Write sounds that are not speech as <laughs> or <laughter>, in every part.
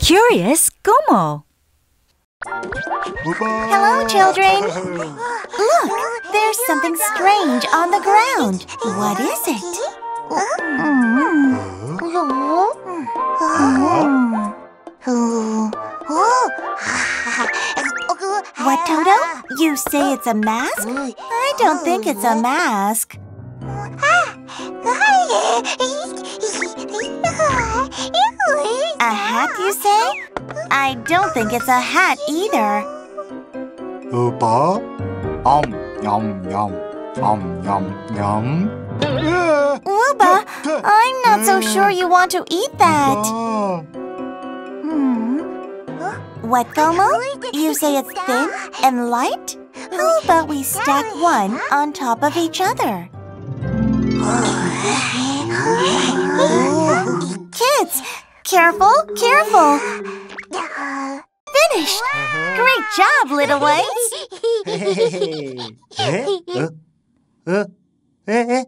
Curious Como. Hello, children. Look, there's something strange on the ground. What is it? What, Toto? You say it's a mask? I don't think it's a mask. <laughs> A hat, you say? I don't think it's a hat either. Upa. Om, yum, yum. Om, yum, yum. Wooba, I'm not so sure you want to eat that. Hmm. What, Gomo? You say it's thin and light? How about we stack one on top of each other? Kids, careful, careful. Finished. Great job, little ones. Eh? Uh, uh, eh,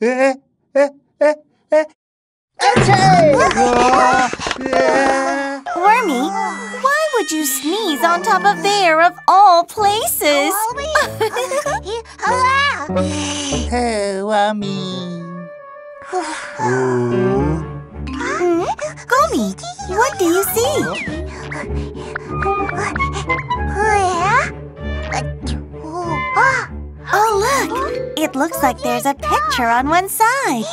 eh, eh, eh, eh, eh. Wormy, would you sneeze on top of there of all places? Wami. Ooh. Hmm? Gomi, what do you see? Oh, look! It looks like there's a picture on one side.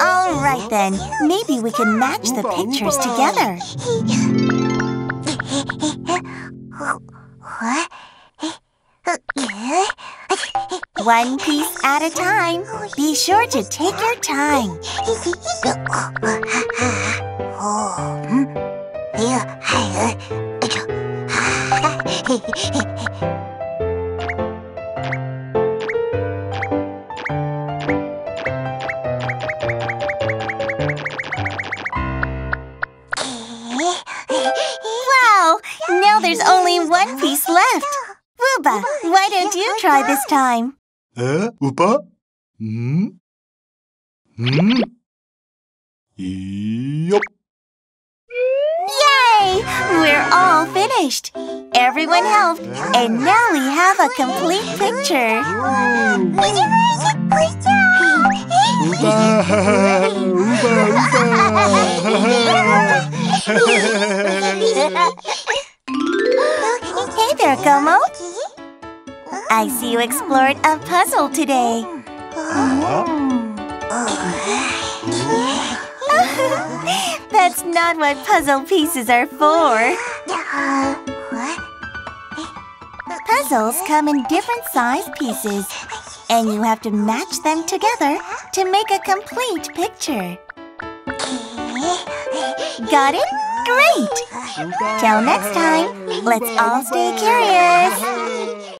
All right, then. Maybe we can match the pictures together. <laughs> <laughs> One piece at a time. Be sure to take your time. <laughs> There's only one piece left. Wooba, why don't you try this time? Eh, Upa? Hmm? Hmm? Yup. Yay! We're all finished. Everyone helped, and now we have a complete picture. Hey <laughs> <laughs> there, Como. I see you explored a puzzle today. <laughs> That's not what puzzle pieces are for. Puzzles come in different size pieces, and you have to match them together to make a complete picture. Got it? Great! Till next time, let's all stay curious.